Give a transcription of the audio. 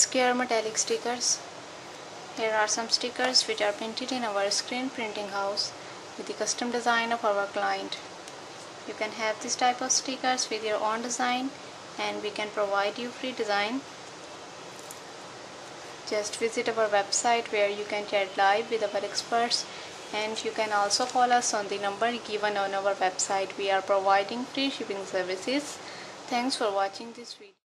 square metallic stickers. Here are some stickers which are printed in our screen printing house with the custom design of our client. You can have this type of stickers with your own design and we can provide you free design. Just visit our website where you can chat live with our experts and you can also call us on the number given on our website. We are providing free shipping services. Thanks for watching this video.